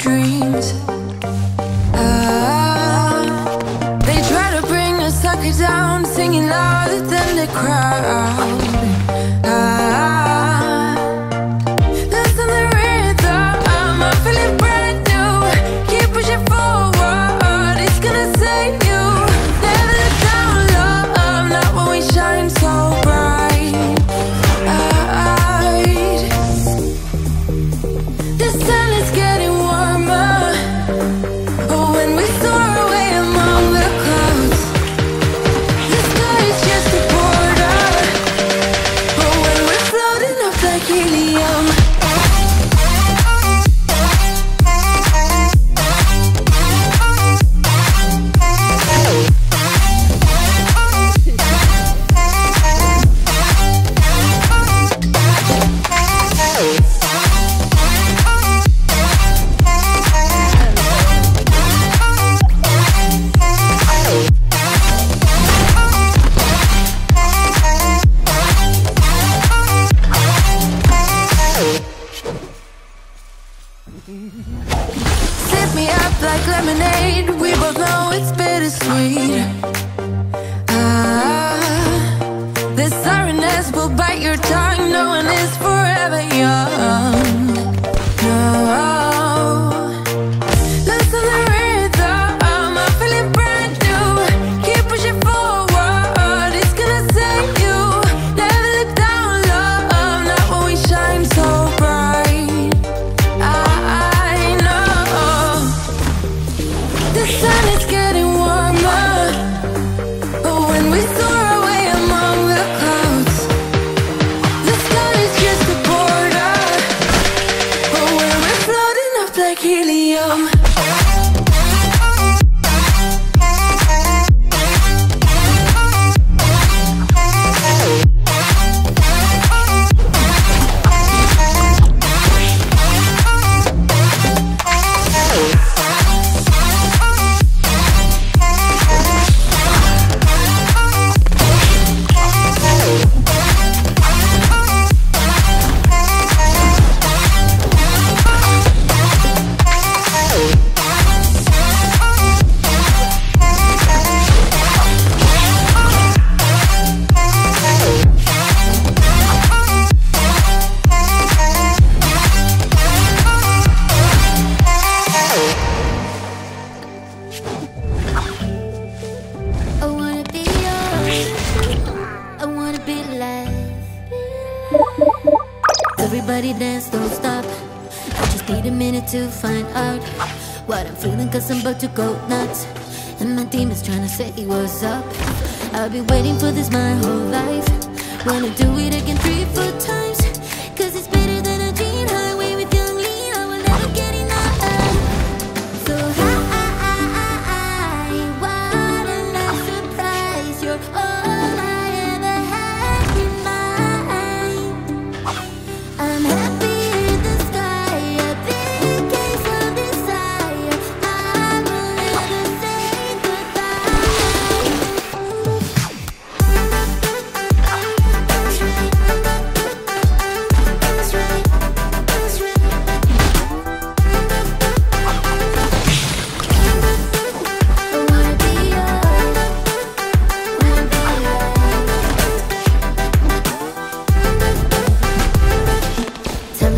dreams. yeah. Everybody dance, don't stop. I just need a minute to find out What I'm feeling cause I'm about to go nuts. And my demons trying to say what's up. I've been waiting for this my whole life. Wanna do it again, three, four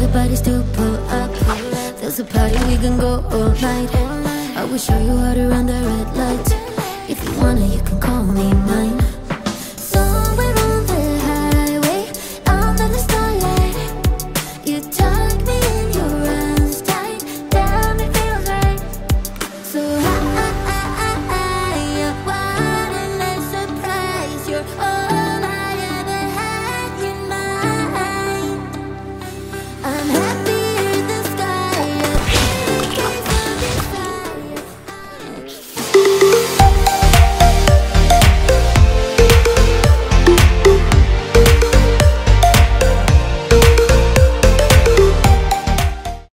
Everybody still pull up. There's a party, we can go all night. I will show you how to run the red light. If you wanna, you can call me mine.